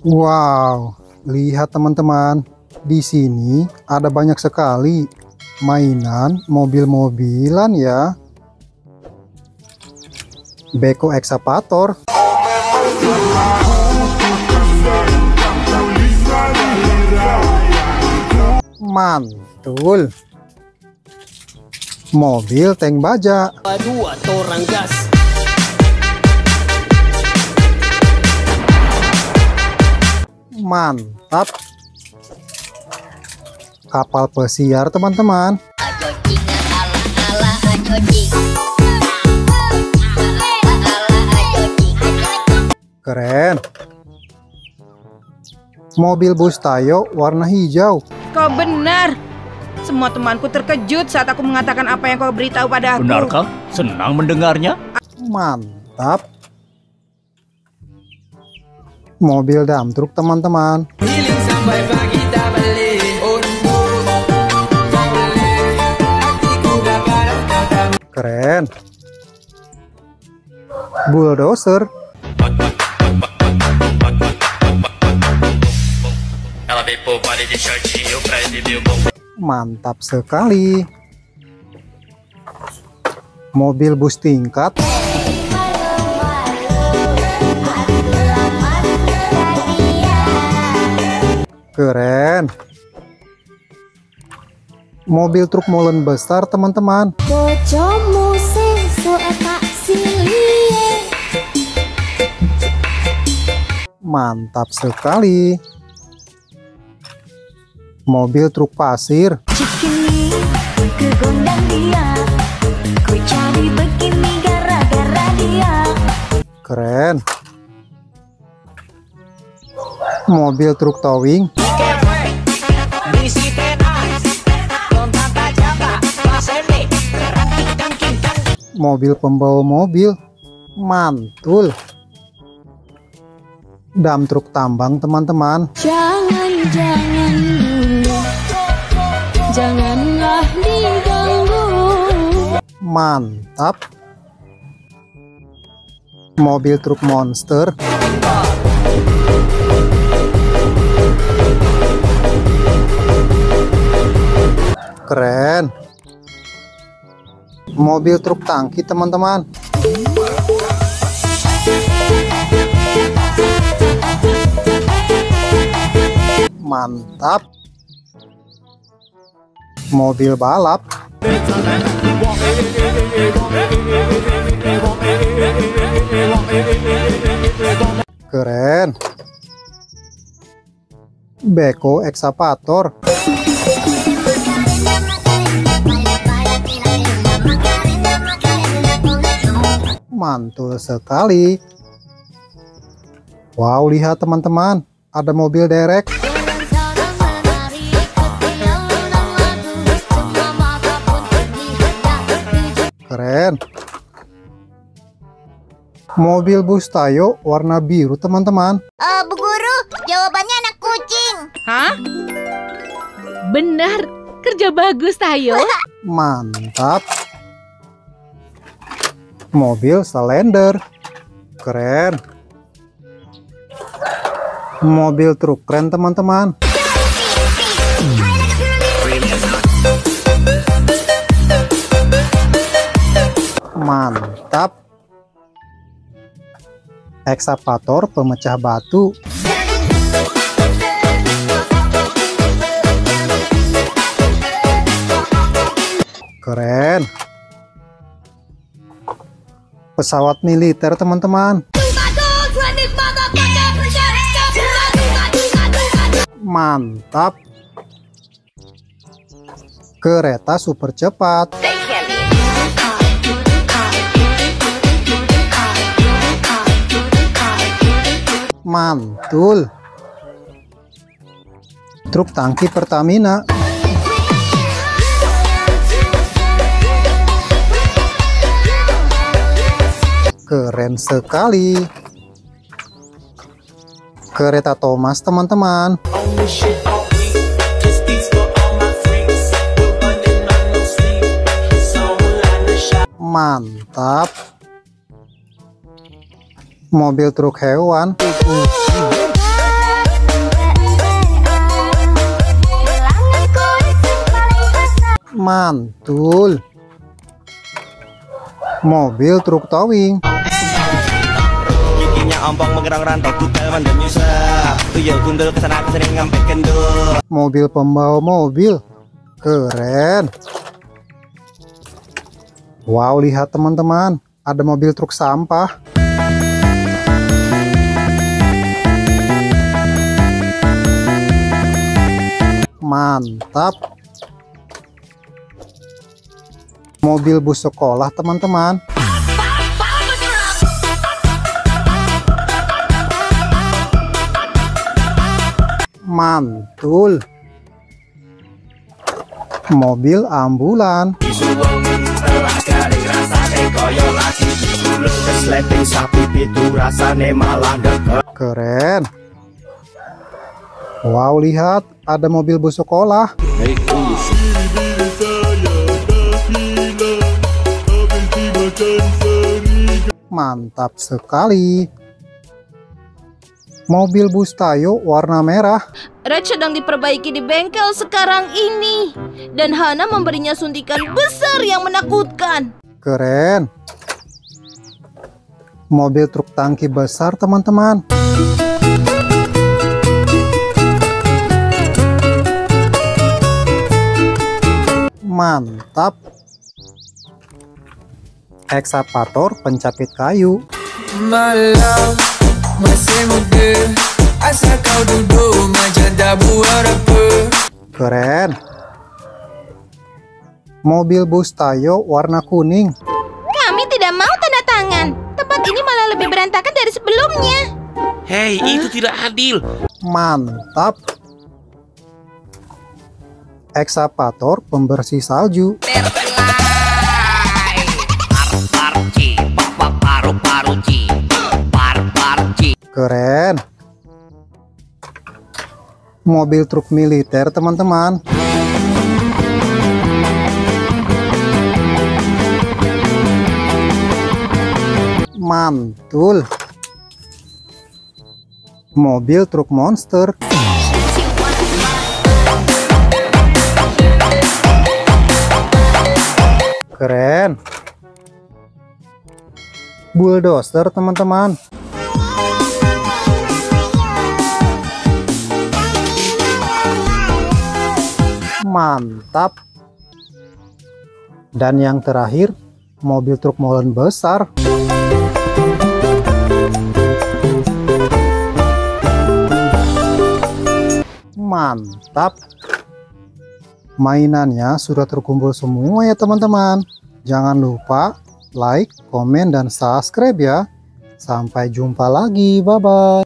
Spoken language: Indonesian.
Wow, lihat teman-teman. Di sini ada banyak sekali mainan mobil-mobilan ya. Beko Excavator. Mantul. Mobil tank baja. Dua torang gas. Mantap. Kapal pesiar teman-teman. Keren. Mobil bus Tayo warna hijau. Kau benar. Semua temanku terkejut saat aku mengatakan apa yang kau beritahu pada aku. Benarkah? Senang mendengarnya. Mantap. Mobil dump truk teman-teman. Keren. Bulldozer. Mantap sekali. Mobil bus tingkat. Keren. Mobil truk molen besar teman-teman. Bojomu tak Mantap sekali. Mobil truk pasir. Cikini kegondang dia Ku cari begini gara-gara dia Keren. Mobil truk towing. Mobil pembawa mobil. Mantul. Dam truk tambang teman-teman. Jangan-jangan dulu Janganlah diganggu Mantap. Mobil truk monster. Keren. Mobil truk tangki teman-teman. Mantap. Mobil balap. Keren. Beko Excavator. Mantul sekali. Wow, lihat teman-teman. Ada mobil derek. Keren. Mobil bus Tayo warna biru teman-teman. Eh, Bu Guru, jawabannya anak kucing Hah? Benar, kerja bagus Tayo. Mantap. Mobil Slender. Keren. Mobil truk keren teman-teman. Mantap. Eksavator pemecah batu. Keren. Pesawat militer teman-teman. Mantap. Kereta super cepat. Mantul. Truk tangki Pertamina. keren sekali. Kereta Thomas teman-teman. Mantap. Mobil truk hewan. Mantul. Mobil truk towing. Ompong menggerang rantau kutel mandem nyusah Tuyul gundul ke sana ke sini ngampek kendul Mobil pembawa mobil. Keren. Wow, lihat teman-teman. Ada mobil truk sampah. Mantap. Mobil bus sekolah, teman-teman. Mantul. Mobil ambulan. Keren. Wow, lihat ada mobil bus sekolah. Mantap sekali. Mobil bus Tayo warna merah. Red sedang diperbaiki di bengkel sekarang ini. Dan Hana memberinya suntikan besar yang menakutkan. Keren. Mobil truk tangki besar, teman-teman. Mantap. Ekskavator pencapit kayu. Malam masih muda Asal kau duduk macam tak buat apa Keren. Mobil bus Tayo warna kuning. Kami tidak mau tanda tangan. Tempat ini malah lebih berantakan dari sebelumnya. Hei, itu tidak adil. Mantap. Ekskavator pembersih salju. Parci, papa paru paruci, par parci. Keren. Mobil truk militer, teman-teman. Mantul. Mobil truk monster. Keren. Bulldozer, teman-teman. Mantap. Dan yang terakhir, mobil truk molen besar. Mantap. Mainannya sudah terkumpul semua ya teman-teman. Jangan lupa like, komen, dan subscribe ya. Sampai jumpa lagi. Bye-bye.